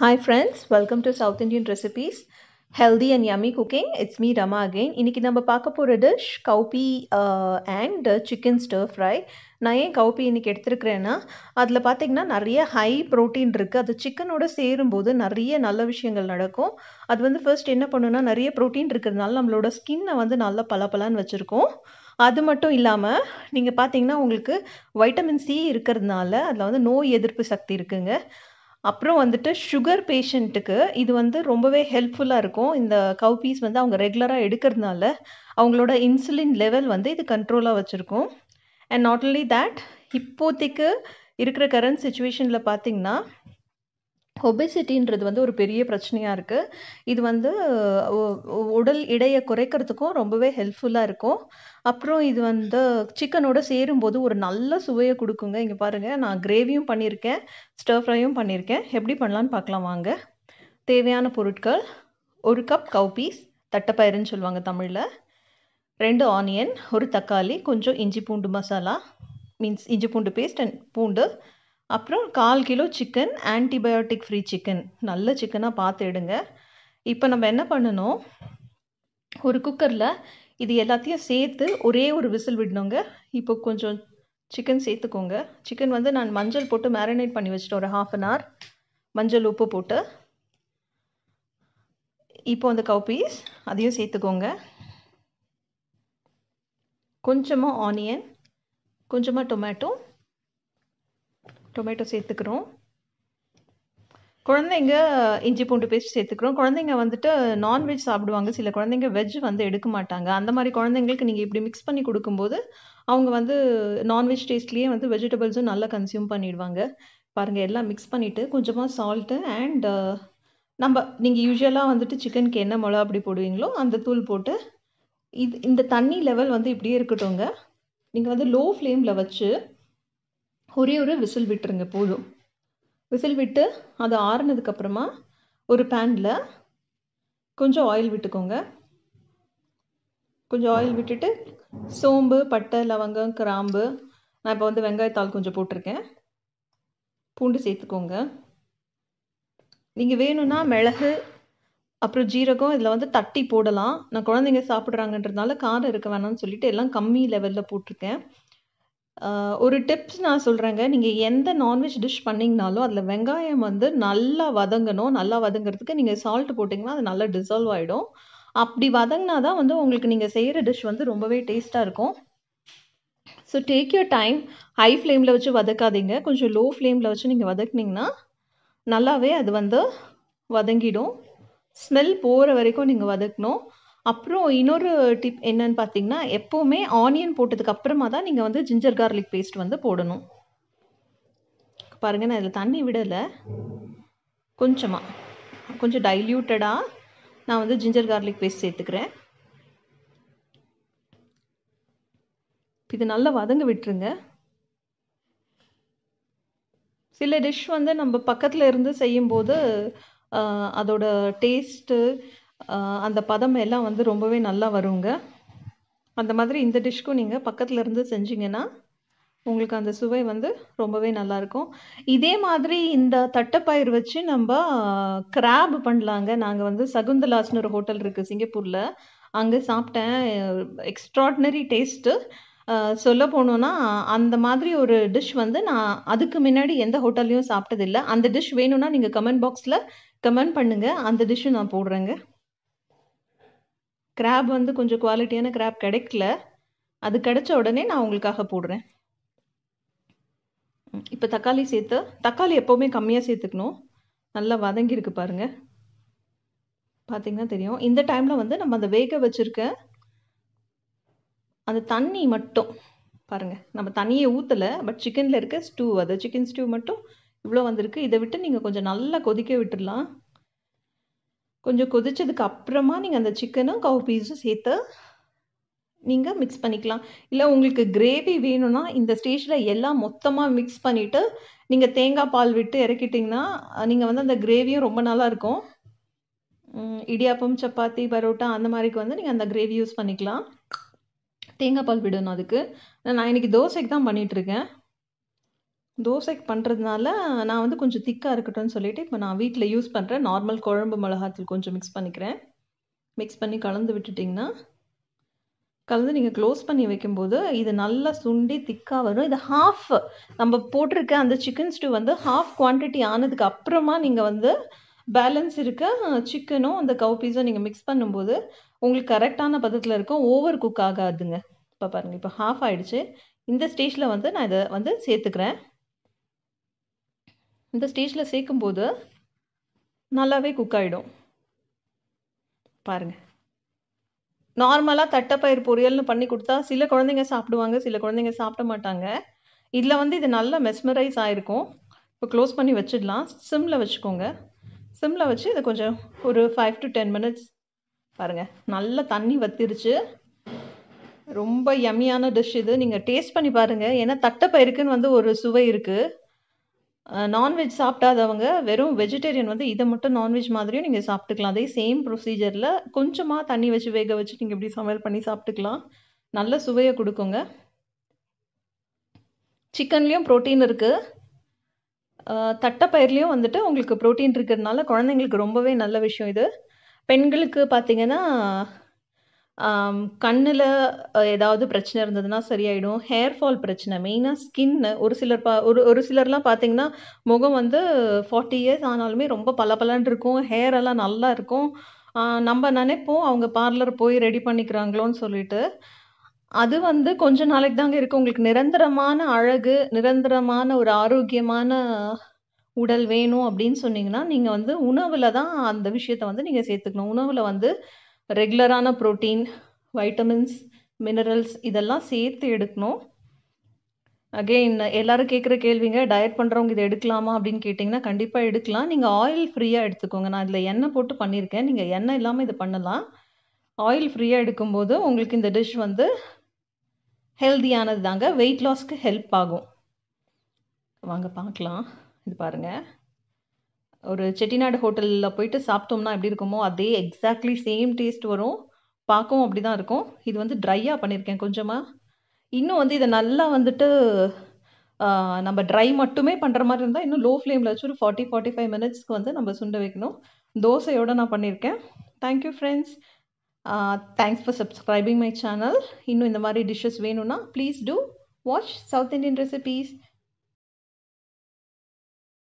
Hi friends welcome to south Indian recipes healthy and yummy cooking it's me Rama again இன்றைக்கி நம்ம பார்க்க போகிற dish cowpea and chicken stir fry நான் ஏன் கவுப்பி இன்றைக்கி எடுத்துருக்கிறேன்னா அதில் பார்த்தீங்கன்னா நிறைய ஹை ப்ரோட்டீன் இருக்குது அது சிக்கனோட சேரும்போது நிறைய நல்ல விஷயங்கள் நடக்கும். அது வந்து ஃபர்ஸ்ட் என்ன பண்ணுன்னா நிறைய ப்ரோட்டீன் இருக்கிறதுனால நம்மளோட ஸ்கின்னை வந்து நல்லா பளபளன்னு வச்சுருக்கோம். அது மட்டும் இல்லாமல் நீங்கள் பார்த்தீங்கன்னா உங்களுக்கு வைட்டமின் சி இருக்கிறதுனால அதில் வந்து நோய் எதிர்ப்பு சக்தி இருக்குங்க. அப்புறம் வந்துட்டு சுகர் பேஷண்ட்டுக்கு இது வந்து ரொம்பவே ஹெல்ப்ஃபுல்லாக இருக்கும். இந்த கவுபீஸ் வந்து அவங்க ரெகுலராக எடுக்கிறதுனால அவங்களோட இன்சுலின் லெவல் வந்து இது கண்ட்ரோலாக வச்சுருக்கும். அண்ட் நாட் ஒன்லி தேட் இப்போதைக்கு இருக்கிற கரண்ட் சுச்சுவேஷனில் பார்த்தீங்கன்னா ஒபெசிட்டின்றது வந்து ஒரு பெரிய பிரச்சனையாக இருக்குது இது வந்து உடல் எடையை குறைக்கிறதுக்கும் ரொம்பவே ஹெல்ப்ஃபுல்லாக இருக்கும். அப்புறம் இது வந்து சிக்கனோட சேரும்போது ஒரு நல்ல சுவையை கொடுக்குங்க. இங்கே பாருங்கள் நான் கிரேவியும் பண்ணியிருக்கேன் ஸ்டர் ஃப்ரையும் பண்ணியிருக்கேன். எப்படி பண்ணலான்னு பார்க்கலாம் வாங்க. தேவையான பொருட்கள் ஒரு கப் கவுபீஸ் தட்டைப்பயிறுன்னு சொல்லுவாங்க தமிழில். ரெண்டு ஆனியன் ஒரு தக்காளி கொஞ்சம் இஞ்சி பூண்டு மசாலா மீன்ஸ் இஞ்சி பூண்டு பேஸ்ட் அண்ட் பூண்டு அப்புறம் கால் kilo chicken antibiotic free chicken நல்ல சிக்கனாக பார்த்து எடுங்க. இப்போ நம்ம என்ன பண்ணணும்? ஒரு குக்கரில் இது எல்லாத்தையும் சேர்த்து ஒரே ஒரு விசில் விடணுங்க. இப்போ கொஞ்சம் சிக்கன் சேர்த்துக்கோங்க. சிக்கன் வந்து நான் மஞ்சள் போட்டு மேரினேட் பண்ணி வச்சுட்டேன். ஒரு ஹாஃப் அன் ஹவர் மஞ்சள் உப்பு போட்டு. இப்போ அந்த கவ் பீஸ் அதையும் சேர்த்துக்கோங்க. கொஞ்சமாக ஆனியன் கொஞ்சமாக டொமேட்டோ டொமேட்டோ சேர்த்துக்கிறோம். குழந்தைங்க இஞ்சி பூண்டு பேஸ்ட் சேர்த்துக்கிறோம். குழந்தைங்க வந்துட்டு நான்வெஜ் சாப்பிடுவாங்க. சில குழந்தைங்க வெஜ் வந்து எடுக்க மாட்டாங்க. அந்த மாதிரி குழந்தைங்களுக்கு நீங்கள் இப்படி மிக்ஸ் பண்ணி கொடுக்கும்போது அவங்க வந்து நான்வெஜ் டேஸ்ட்லேயே வந்து வெஜிடபிள்ஸும் நல்லா கன்சியூம் பண்ணிடுவாங்க. பாருங்கள் எல்லாம் மிக்ஸ் பண்ணிவிட்டு கொஞ்சமாக சால்ட்டு அண்ட் நம்ம நீங்கள் யூஸ்வலாக வந்துட்டு சிக்கனுக்கு என்ன மிளகா அப்படி போடுவீங்களோ அந்த தூள் போட்டு இது இந்த தண்ணி லெவல் வந்து இப்படியே இருக்கட்டும்ங்க. நீங்கள் வந்து லோ ஃப்ளேமில் வச்சு ஒரே ஒரு விசில் விட்டுருங்க போதும். விசில் விட்டு அது ஆறுனதுக்கப்புறமா ஒரு பேனில் கொஞ்சம் ஆயில் விட்டுக்கோங்க. கொஞ்சம் ஆயில் விட்டுட்டு சோம்பு பட்டை லவங்கம் கிராம்பு நான் இப்போ வந்து வெங்காயத்தாள் கொஞ்சம் போட்டிருக்கேன். பூண்டு சேர்த்துக்கோங்க. நீங்கள் வேணும்னா மிளகு அப்புறம் ஜீரகம் இதில் வந்து தட்டி போடலாம். நான் குழந்தைங்க சாப்பிட்றாங்கன்றதுனால காரம் இருக்க வேணாம்னு சொல்லிட்டு எல்லாம் கம்மி லெவலில் போட்டிருக்கேன். ஒரு டிப்ஸ் நான் சொல்கிறேங்க நீங்கள் எந்த நான்வெஜ் டிஷ் பண்ணிங்கனாலும் அதில் வெங்காயம் வந்து நல்லா வதங்கணும். நல்லா வதங்குறதுக்கு நீங்கள் சால்ட் போட்டிங்கன்னா அது நல்லா டிசால்வ் ஆகிடும் அப்படி வதங்கினா தான் வந்து உங்களுக்கு நீங்கள் செய்கிற டிஷ் வந்து ரொம்பவே டேஸ்ட்டாக இருக்கும். So take your time high ஃப்ளேமில் வச்சு வதக்காதீங்க. கொஞ்சம் லோ ஃப்ளேமில் வச்சு நீங்கள் வதக்குனிங்கன்னா நல்லாவே அது வந்து வதங்கிடும். ஸ்மெல் போகிற வரைக்கும் நீங்கள் வதக்கணும். அப்புறம் இன்னொரு டிப் என்னன்னு பார்த்தீங்கன்னா எப்போவுமே ஆனியன் போட்டதுக்கு அப்புறமா தான் நீங்கள் வந்து ஜிஞ்சர் கார்லிக் பேஸ்ட் வந்து போடணும். பாருங்கள் நான் இதில் தண்ணி விடலை. கொஞ்சமாக கொஞ்சம் டைல்யூட்டடாக நான் வந்து ஜிஞ்சர் கார்லிக் பேஸ்ட் சேர்த்துக்கிறேன். இது நல்லா வதங்க விட்டுருங்க. சில டிஷ் வந்து நம்ம பக்கத்தில் இருந்து செய்யும்போது அதோட டேஸ்ட்டு அந்த பதம் எல்லாம் வந்து ரொம்பவே நல்லா வருங்க. அந்த மாதிரி இந்த டிஷ்க்கும் நீங்கள் பக்கத்தில் இருந்து செஞ்சிங்கன்னா உங்களுக்கு அந்த சுவை வந்து ரொம்பவே நல்லாயிருக்கும் இதே மாதிரி இந்த தட்டைப்பயிர் வச்சு நம்ம கிராப் பண்ணலாங்க. நாங்கள் வந்து சகுந்தலாஸ்னு ஒரு ஹோட்டல் இருக்குது சிங்கப்பூரில். அங்கே சாப்பிட்டேன். எக்ஸ்ட்ராடினரி டேஸ்ட்டு சொல்ல போனோன்னா அந்த மாதிரி ஒரு டிஷ் வந்து நான் அதுக்கு முன்னாடி எந்த ஹோட்டல்லையும் சாப்பிட்டதில்லை. அந்த டிஷ் வேணும்னா நீங்கள் கமெண்ட் பாக்ஸில் கமெண்ட் பண்ணுங்கள் அந்த டிஷ்ஷும் நான் போடுறேங்க. கிராப் வந்து கொஞ்சம் குவாலிட்டியான கிராப் கிடைக்கல. அது கிடைச்ச உடனே நான் உங்களுக்காக போடுறேன். இப்போ தக்காளி சேர்த்து தக்காளி எப்போவுமே கம்மியாக சேர்த்துக்கணும். நல்லா வதங்கியிருக்கு பாருங்கள் பார்த்தீங்கன்னா தெரியும். இந்த டைமில் வந்து நம்ம அந்த வேக வச்சுருக்க அந்த தண்ணி மட்டும் பாருங்கள் நம்ம தண்ணியை ஊற்றலை பட் சிக்கனில் இருக்க ஸ்டூ அது சிக்கன் ஸ்டூ மட்டும் இவ்வளோ வந்திருக்கு. இதை விட்டு நீங்கள் கொஞ்சம் நல்லா கொதிக்க விட்டுடலாம் கொஞ்சம் கொதிச்சதுக்கு அப்புறமா நீங்கள் அந்த சிக்கனும் கவு பீஸும் சேர்த்து நீங்கள் மிக்ஸ் பண்ணிக்கலாம். இல்லை உங்களுக்கு கிரேவி வேணும்னா இந்த ஸ்டேஜில் எல்லாம் மொத்தமாக மிக்ஸ் பண்ணிவிட்டு நீங்கள் தேங்காய் பால் விட்டு இறக்கிட்டிங்கன்னா நீங்கள் வந்து அந்த கிரேவியும் ரொம்ப நல்லா இருக்கும். இடியாப்பம் சப்பாத்தி பரோட்டா அந்த மாதிரிக்கு வந்து நீங்கள் அந்த கிரேவி யூஸ் பண்ணிக்கலாம். தேங்காய் பால் விடணும் அதுக்கு. நான் இன்றைக்கி தோசைக்கு தான் பண்ணிகிட்ருக்கேன் தோசைக்கு பண்ணுறதுனால நான் வந்து கொஞ்சம் திக்காக இருக்கட்டும்னு சொல்லிட்டு இப்போ நான் வீட்டில் யூஸ் பண்ணுற நார்மல் குழம்பு மிளகாத்தூள் கொஞ்சம் மிக்ஸ் பண்ணிக்கிறேன். மிக்ஸ் பண்ணி கலந்து விட்டுட்டிங்கன்னா கலந்து நீங்கள் க்ளோஸ் பண்ணி வைக்கும்போது இது நல்லா சுண்டி திக்காக வரும். இது ஹாஃப் நம்ம போட்டிருக்க அந்த சிக்கன் ஸ்டூ வந்து ஹாஃப் குவான்டிட்டி ஆனதுக்கு அப்புறமா நீங்கள் வந்து பேலன்ஸ் இருக்க சிக்கனும் அந்த கவு பீஸும் நீங்கள் மிக்ஸ் பண்ணும்போது உங்களுக்கு கரெக்டான பதத்தில் இருக்கும். ஓவர் குக் ஆகாதுங்க. இப்போ பாருங்கள் இப்போ ஹாஃப் ஆயிடுச்சு. இந்த ஸ்டேஜில் வந்து நான் இதை வந்து சேர்த்துக்கிறேன். இந்த ஸ்டேஜில் சேர்க்கும்போது நல்லாவே குக் ஆகிடும் பாருங்கள் நார்மலாக தட்டைப்பயிர் பொரியல்னு பண்ணி கொடுத்தா சில குழந்தைங்க சாப்பிடுவாங்க சில குழந்தைங்க சாப்பிட மாட்டாங்க. இதில் வந்து இது நல்லா மெஸ்மரைஸ் ஆகிருக்கும் இப்போ க்ளோஸ் பண்ணி வச்சிடலாம். சிம்மில் வச்சுக்கோங்க. சிம்மில் வச்சு இதை கொஞ்சம் ஒரு ஃபைவ் டு டென் மினிட்ஸ் பாருங்கள் நல்லா தண்ணி வத்திருச்சு. ரொம்ப யம்மியான டிஷ் இது. நீங்கள் டேஸ்ட் பண்ணி பாருங்கள் ஏன்னா தட்டைப்பயிருக்குன்னு வந்து ஒரு சுவை இருக்குது நான்வெஜ் சாப்பிடாதவங்க வெறும் வெஜிடேரியன் வந்து இதை மட்டும் நான்வெஜ் மாதிரியும் நீங்கள் சாப்பிட்டுக்கலாம். அதே சேம் ப்ரொசீஜரில் கொஞ்சமாக தண்ணி வச்சு வேக வச்சு நீங்கள் இப்படி சமையல் பண்ணி சாப்பிட்டுக்கலாம். நல்ல சுவையை கொடுக்குங்க. சிக்கன்லேயும் ப்ரோட்டீன் இருக்குது தட்டைப்பயிர்லேயும் வந்துட்டு உங்களுக்கு ப்ரோட்டீன் இருக்கிறதுனால குழந்தைங்களுக்கு ரொம்பவே நல்ல விஷயம் இது. பெண்களுக்கு பார்த்தீங்கன்னா கண்ணில் ஏதாவது பிரச்சனை இருந்ததுன்னா சரியாயிடும். ஹேர் ஃபால் பிரச்சனை மெயினாக ஸ்கின்னு ஒரு சிலர் பா ஒரு ஒரு சிலர்லாம் பார்த்தீங்கன்னா முகம் வந்து ஃபார்ட்டி இயர்ஸ் ஆனாலுமே ரொம்ப பளபளன்னு இருக்கும். ஹேர் எல்லாம் நல்லா இருக்கும். நம்ம நினைப்போம் அவங்க பார்லர் போய் ரெடி பண்ணிக்கிறாங்களோன்னு சொல்லிட்டு. அது வந்து கொஞ்ச நாளைக்கு தாங்க இருக்குது உங்களுக்கு நிரந்தரமான அழகு நிரந்தரமான ஒரு ஆரோக்கியமான உடல் வேணும் அப்படின்னு சொன்னீங்கன்னா நீங்கள் வந்து உணவில் தான் அந்த விஷயத்த வந்து நீங்கள் சேர்த்துக்கணும். உணவில் வந்து ரெகுலரான ப்ரோட்டீன் வைட்டமின்ஸ் மினரல்ஸ் இதெல்லாம் சேர்த்து எடுக்கணும். அகெயின் எல்லாரும் கேட்குற கேள்விங்க டயட் பண்ணுறவங்க இதை எடுக்கலாமா அப்படின்னு கேட்டிங்கன்னா கண்டிப்பாக எடுக்கலாம். நீங்கள் ஆயில் ஃப்ரீயாக எடுத்துக்கோங்க. நான் இதில் எண்ணெய் போட்டு பண்ணியிருக்கேன். நீங்கள் எண்ணெய் இல்லாமல் இது பண்ணலாம். ஆயில் ஃப்ரீயாக எடுக்கும்போது உங்களுக்கு இந்த டிஷ் வந்து ஹெல்தியானது தாங்க வெயிட் லாஸ்க்கு ஹெல்ப் ஆகும். வாங்க பார்க்கலாம். இது பாருங்கள் ஒரு செட்டிநாடு ஹோட்டலில் போயிட்டு சாப்பிட்டோம்னா எப்படி இருக்குமோ அதே எக்ஸாக்ட்லி சேம் டேஸ்ட் வரும். பார்க்கவும் அப்படி தான் இருக்கும். இது வந்து ட்ரையாக பண்ணியிருக்கேன் கொஞ்சமாக இன்னும் வந்து இதை நல்லா வந்துட்டு நம்ம ட்ரை மட்டுமே பண்ணுற மாதிரி இருந்தால் இன்னும் லோ ஃப்ளேமில் வச்சு ஒரு ஃபார்ட்டி ஃபார்ட்டி ஃபைவ் மினிட்ஸ்க்கு வந்து நம்ம சுண்ட வைக்கணும். தோசையோடு நான் பண்ணியிருக்கேன் thank you friends thanks for subscribing my channel இன்னும் இந்த மாதிரி டிஷ்ஷஸ் வேணும்னா please do watch south Indian recipes